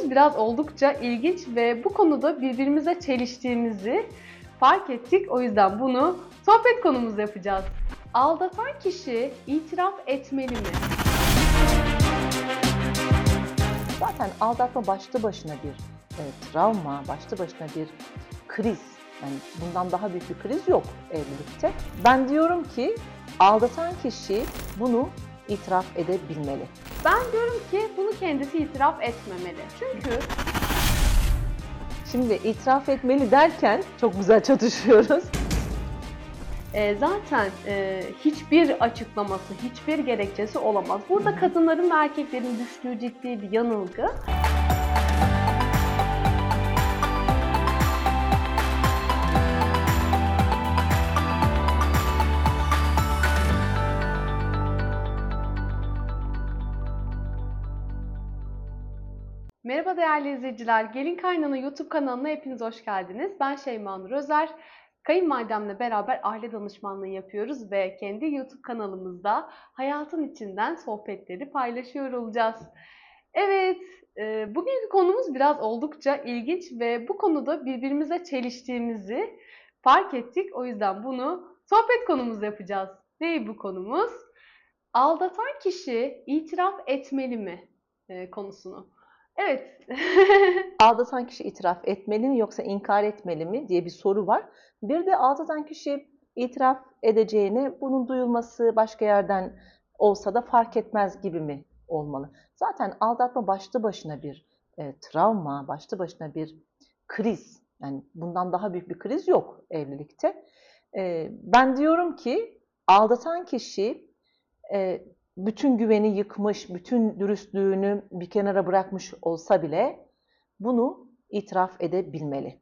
konumuz biraz oldukça ilginç ve bu konuda birbirimize çeliştiğimizi fark ettik. O yüzden bunu sohbet konumuz yapacağız. Aldatan kişi itiraf etmeli mi? Zaten aldatma başlı başına bir e, travma, başlı başına bir kriz. Yani bundan daha büyük bir kriz yok evlilikte. Ben diyorum ki aldatan kişi bunu itiraf edebilmeli. Ben diyorum ki bunu kendisi itiraf etmemeli. Çünkü Şimdi itiraf etmeli derken çok güzel çatışıyoruz. e, zaten e, hiçbir açıklaması, hiçbir gerekçesi olamaz. Burada kadınların ve erkeklerin düştüğü ciddi bir yanılgı. Merhaba değerli izleyiciler. Gelin Kaynana YouTube kanalına hepiniz hoş geldiniz. Ben Şeyma Nur Özer. Kayınvalidemle beraber aile danışmanlığı yapıyoruz ve kendi YouTube kanalımızda hayatın içinden sohbetleri paylaşıyor olacağız. Evet, e, bugünkü konumuz biraz oldukça ilginç ve bu konuda birbirimize çeliştiğimizi fark ettik. O yüzden bunu sohbet konumuz yapacağız. Ney bu konumuz? Aldatan kişi itiraf etmeli mi e, konusunu. Evet. Aldatan kişi itiraf etmeli mi yoksa inkar etmeli mi diye bir soru var. Bir de aldatan kişi itiraf edeceğine bunun duyulması başka yerden olsa da fark etmez gibi mi olmalı? Zaten aldatma başlı başına bir e, travma, başlı başına bir kriz. Yani bundan daha büyük bir kriz yok evlilikte. E, ben diyorum ki aldatan kişi e, bütün güveni yıkmış, bütün dürüstlüğünü bir kenara bırakmış olsa bile bunu itiraf edebilmeli.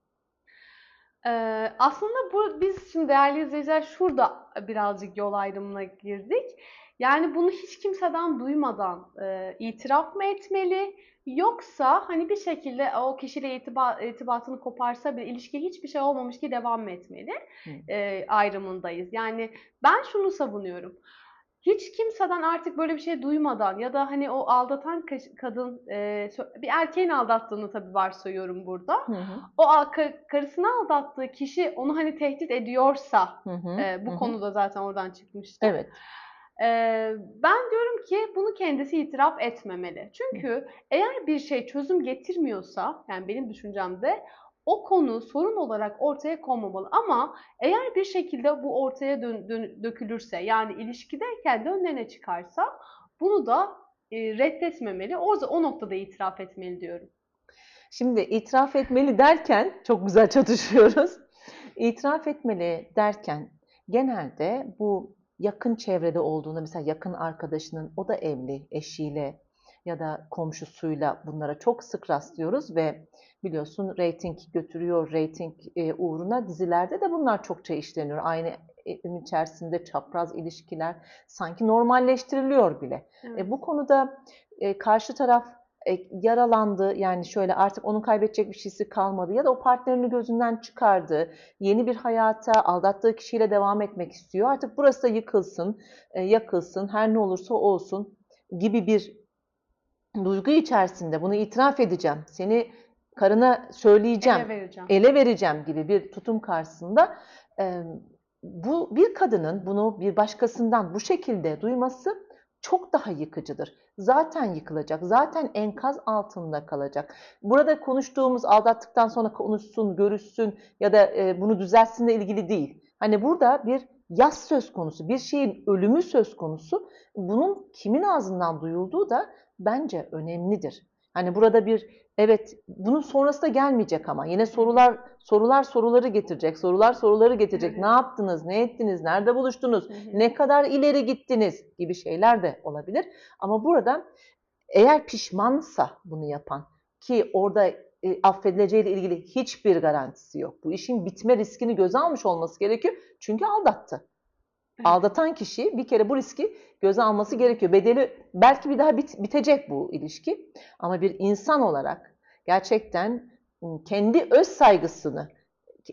Ee, aslında bu biz şimdi değerli izleyiciler şurada birazcık yol ayrımına girdik. Yani bunu hiç kimseden duymadan e, itiraf mı etmeli yoksa hani bir şekilde o kişiyle itiba, irtibatını koparsa bir ilişki hiçbir şey olmamış ki devam mı etmeli e, ayrımındayız. Yani ben şunu savunuyorum. Hiç kimseden artık böyle bir şey duymadan ya da hani o aldatan kadın e, bir erkeğin aldattığını tabii varsayıyorum burada. Hı hı, O karısını aldattığı kişi onu hani tehdit ediyorsa hı hı, e, bu hı hı. konuda zaten oradan çıkmıştı. Evet. E, ben diyorum ki bunu kendisi itiraf etmemeli. Çünkü eğer bir şey çözüm getirmiyorsa yani benim düşüncemde o konu sorun olarak ortaya konmamalı. Ama eğer bir şekilde bu ortaya dön- dön- dökülürse yani ilişkide kendi önlerine çıkarsa bunu da e, reddetmemeli. O, o noktada itiraf etmeli diyorum. Şimdi itiraf etmeli derken çok güzel çatışıyoruz. İtiraf etmeli derken genelde bu yakın çevrede olduğunda mesela yakın arkadaşının o da evli eşiyle ya da komşusuyla bunlara çok sık rastlıyoruz ve biliyorsun reyting götürüyor reyting e, uğruna dizilerde de bunlar çokça işleniyor. Aynı evin içerisinde çapraz ilişkiler sanki normalleştiriliyor bile. Evet. E, bu konuda e, karşı taraf e, yaralandı yani şöyle artık onun kaybedecek bir şeysi kalmadı ya da o partnerini gözünden çıkardı. Yeni bir hayata aldattığı kişiyle devam etmek istiyor. Artık burası da yıkılsın, e, yakılsın, her ne olursa olsun gibi bir duygu içerisinde bunu itiraf edeceğim. Seni karına söyleyeceğim Ele vereceğim. ele vereceğim gibi bir tutum karşısında e, bu bir kadının bunu bir başkasından bu şekilde duyması çok daha yıkıcıdır. Zaten yıkılacak, zaten enkaz altında kalacak. Burada konuştuğumuz aldattıktan sonra konuşsun, görüşsün ya da e, bunu düzeltsinle ilgili değil. Hani burada bir yas söz konusu, bir şeyin ölümü söz konusu. Bunun kimin ağzından duyulduğu da bence önemlidir. Hani burada bir evet bunun sonrası da gelmeyecek ama yine sorular sorular soruları getirecek. Sorular soruları getirecek. Evet. Ne yaptınız? Ne ettiniz? Nerede buluştunuz? Ne kadar ileri gittiniz gibi şeyler de olabilir. Ama burada eğer pişmansa bunu yapan ki orada e, affedileceğiyle ilgili hiçbir garantisi yok. Bu işin bitme riskini göze almış olması gerekiyor. Çünkü aldattı. Aldatan kişi bir kere bu riski göze alması gerekiyor. Bedeli belki bir daha bit- bitecek bu ilişki. Ama bir insan olarak gerçekten kendi öz saygısını,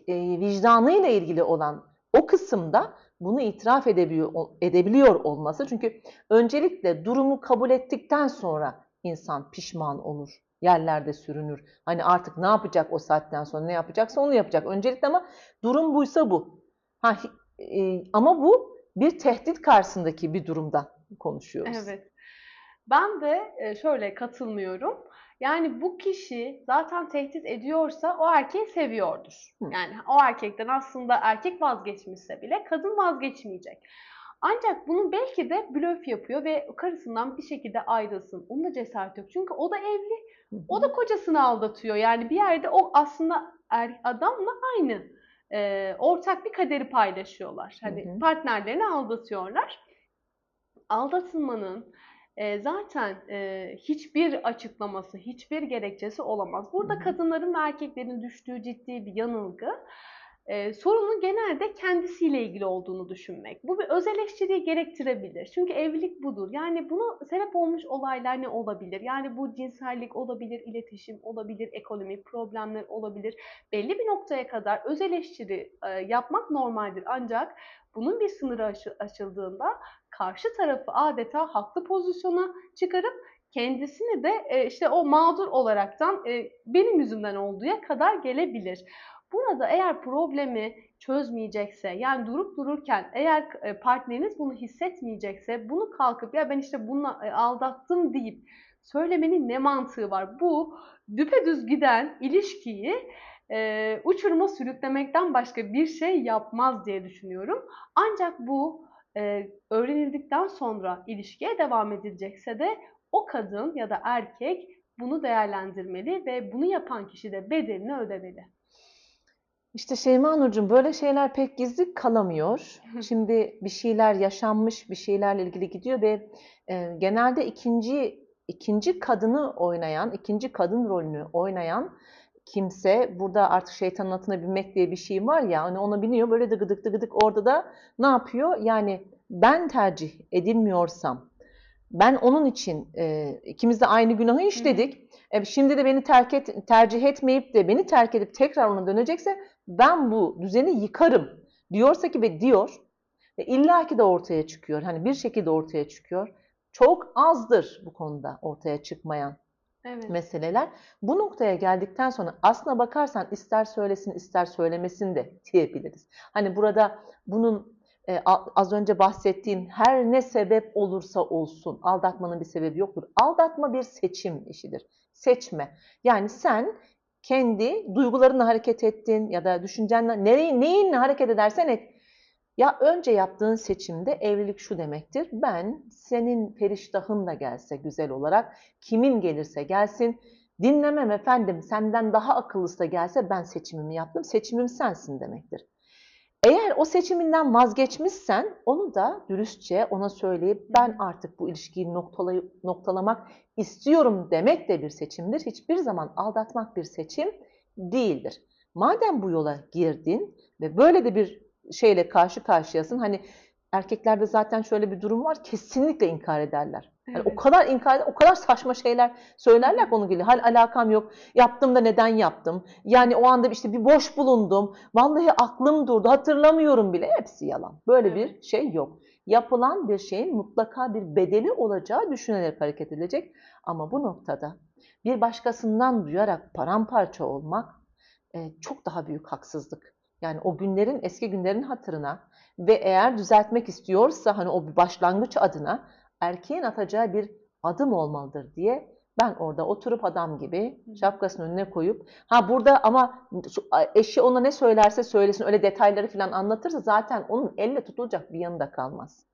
e, vicdanıyla ilgili olan o kısımda bunu itiraf edebiliyor, edebiliyor olması. Çünkü öncelikle durumu kabul ettikten sonra insan pişman olur. yerlerde sürünür. Hani artık ne yapacak o saatten sonra ne yapacaksa onu yapacak. Öncelikle ama durum buysa bu. Ha, e, ama bu bir tehdit karşısındaki bir durumdan konuşuyoruz. Evet. Ben de e, şöyle katılmıyorum. Yani bu kişi zaten tehdit ediyorsa o erkeği seviyordur. Hı. Yani o erkekten aslında erkek vazgeçmişse bile kadın vazgeçmeyecek. Ancak bunu belki de blöf yapıyor ve karısından bir şekilde ayrılsın. Onun da cesareti yok. Çünkü o da evli. O da kocasını aldatıyor. Yani bir yerde o aslında er, adamla aynı e, ortak bir kaderi paylaşıyorlar. Hani Hı hı. partnerlerini aldatıyorlar. Aldatılmanın e, zaten e, hiçbir açıklaması, hiçbir gerekçesi olamaz. Burada Hı hı. kadınların ve erkeklerin düştüğü ciddi bir yanılgı. E, sorunun genelde kendisiyle ilgili olduğunu düşünmek. Bu bir öz eleştiriyi gerektirebilir. Çünkü evlilik budur. Yani bunu sebep olmuş olaylar ne olabilir? Yani bu cinsellik olabilir, iletişim olabilir, ekonomik problemler olabilir. Belli bir noktaya kadar öz eleştiri e, yapmak normaldir. Ancak bunun bir sınırı aşı- aşıldığında karşı tarafı adeta haklı pozisyona çıkarıp kendisini de e, işte o mağdur olaraktan e, benim yüzümden olduğuya kadar gelebilir. Burada eğer problemi çözmeyecekse yani durup dururken eğer e, partneriniz bunu hissetmeyecekse bunu kalkıp ya ben işte bununla e, aldattım deyip söylemenin ne mantığı var? Bu düpedüz giden ilişkiyi e, uçuruma sürüklemekten başka bir şey yapmaz diye düşünüyorum. Ancak bu e, öğrenildikten sonra ilişkiye devam edilecekse de o kadın ya da erkek bunu değerlendirmeli ve bunu yapan kişi de bedelini ödemeli. İşte Şeyma Nurcuğum böyle şeyler pek gizli kalamıyor. Şimdi bir şeyler yaşanmış, bir şeylerle ilgili gidiyor ve e, genelde ikinci ikinci kadını oynayan, ikinci kadın rolünü oynayan kimse burada artık şeytanın atına binmek diye bir şey var ya hani ona biniyor böyle dıgıdık dıgıdık orada da ne yapıyor? Yani ben tercih edilmiyorsam ben onun için e, ikimiz de aynı günahı işledik. E, şimdi de beni terk et, tercih etmeyip de beni terk edip tekrar ona dönecekse ben bu düzeni yıkarım diyorsa ki ve diyor ve illaki de ortaya çıkıyor. Hani bir şekilde ortaya çıkıyor. Çok azdır bu konuda ortaya çıkmayan Evet. meseleler. Bu noktaya geldikten sonra aslına bakarsan ister söylesin ister söylemesin de diyebiliriz. Hani burada bunun az önce bahsettiğim her ne sebep olursa olsun aldatmanın bir sebebi yoktur. Aldatma bir seçim işidir. Seçme. Yani sen kendi duygularınla hareket ettin ya da düşüncenle nereyi, neyinle hareket edersen et. Ya önce yaptığın seçimde evlilik şu demektir. Ben senin periştahın da gelse güzel olarak kimin gelirse gelsin dinlemem efendim senden daha akıllısı da gelse ben seçimimi yaptım. Seçimim sensin demektir. Eğer o seçiminden vazgeçmişsen onu da dürüstçe ona söyleyip ben artık bu ilişkiyi noktalay- noktalamak istiyorum demek de bir seçimdir. Hiçbir zaman aldatmak bir seçim değildir. Madem bu yola girdin ve böyle de bir şeyle karşı karşıyasın hani erkeklerde zaten şöyle bir durum var kesinlikle inkar ederler. Yani Evet. o kadar inkar o kadar saçma şeyler söylerler onun gibi. Hal alakam yok. Yaptım da neden yaptım? Yani o anda işte bir boş bulundum. Vallahi aklım durdu. Hatırlamıyorum bile. Hepsi yalan. Böyle Evet. bir şey yok. Yapılan bir şeyin mutlaka bir bedeli olacağı düşünülerek hareket edilecek. Ama bu noktada bir başkasından duyarak paramparça olmak e, çok daha büyük haksızlık. Yani o günlerin, eski günlerin hatırına ve eğer düzeltmek istiyorsa hani o bir başlangıç adına erkeğin atacağı bir adım olmalıdır diye ben orada oturup adam gibi şapkasının önüne koyup ha burada ama eşi ona ne söylerse söylesin öyle detayları falan anlatırsa zaten onun elle tutulacak bir yanı da kalmaz.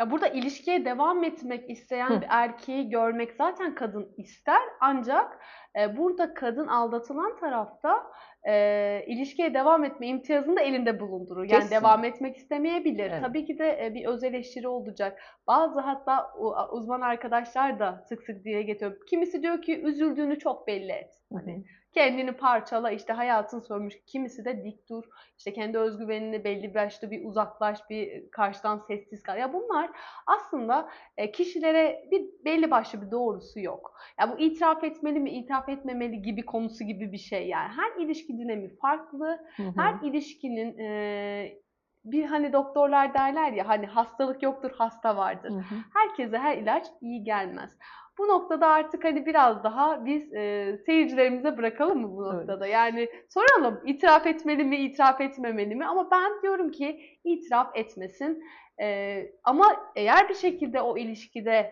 Ya burada ilişkiye devam etmek isteyen Hı. bir erkeği görmek zaten kadın ister ancak e, burada kadın aldatılan tarafta e, ilişkiye devam etme imtiyazını da elinde bulundurur. Yani Kesin. devam etmek istemeyebilir. Evet. Tabii ki de e, bir öz eleştiri olacak. Bazı hatta uzman arkadaşlar da sık sık dile getiriyor. Kimisi diyor ki üzüldüğünü çok belli et. Hani kendini parçala işte hayatın sormuş. Kimisi de dik dur. işte kendi özgüvenini belli başlı bir uzaklaş, bir karşıdan sessiz kal. Ya bunlar aslında e, kişilere bir belli başlı bir doğrusu yok. Ya bu itiraf etmeli mi, itiraf etmemeli gibi konusu gibi bir şey yani. Her ilişki dinamiği farklı. Hı hı. Her ilişkinin e, bir hani doktorlar derler ya hani hastalık yoktur, hasta vardır. Hı hı. Herkese her ilaç iyi gelmez. Bu noktada artık hani biraz daha biz e, seyircilerimize bırakalım mı bu Evet. noktada? Yani soralım itiraf etmeli mi, itiraf etmemeli mi? Ama ben diyorum ki itiraf etmesin. E, ama eğer bir şekilde o ilişkide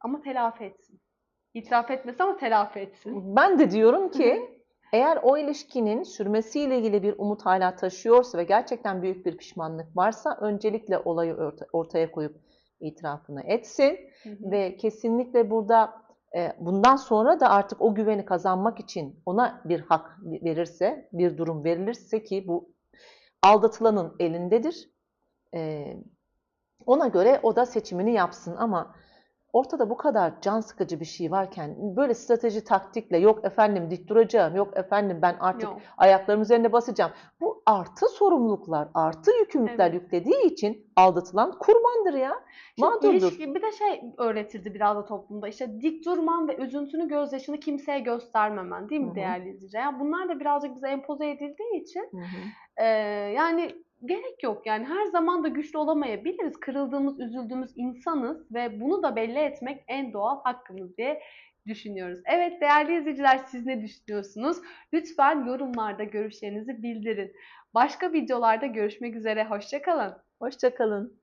ama telafi etsin. İtiraf etmesin ama telafi etsin. Ben de diyorum ki eğer o ilişkinin sürmesiyle ilgili bir umut hala taşıyorsa ve gerçekten büyük bir pişmanlık varsa öncelikle olayı orta- ortaya koyup itirafını etsin Hı hı. ve kesinlikle burada e, bundan sonra da artık o güveni kazanmak için ona bir hak verirse, bir durum verilirse ki bu aldatılanın elindedir. E, ona göre o da seçimini yapsın ama ortada bu kadar can sıkıcı bir şey varken böyle strateji taktikle yok efendim dik duracağım, yok efendim ben artık Yok. ayaklarım üzerinde basacağım. Bu artı sorumluluklar, artı yükümlülükler Evet. yüklediği için aldatılan kurbandır ya. Şimdi Mağdurdur. ilişki, bir de şey öğretirdi biraz da toplumda işte dik durman ve üzüntünü gözyaşını kimseye göstermemen değil mi Hı hı. değerli izleyiciler? Yani bunlar da birazcık bize empoze edildiği için Hı hı. Ee, yani gerek yok yani her zaman da güçlü olamayabiliriz. Kırıldığımız, üzüldüğümüz insanız ve bunu da belli etmek en doğal hakkımız diye düşünüyoruz. Evet değerli izleyiciler siz ne düşünüyorsunuz? Lütfen yorumlarda görüşlerinizi bildirin. Başka videolarda görüşmek üzere. Hoşçakalın. Hoşça kalın.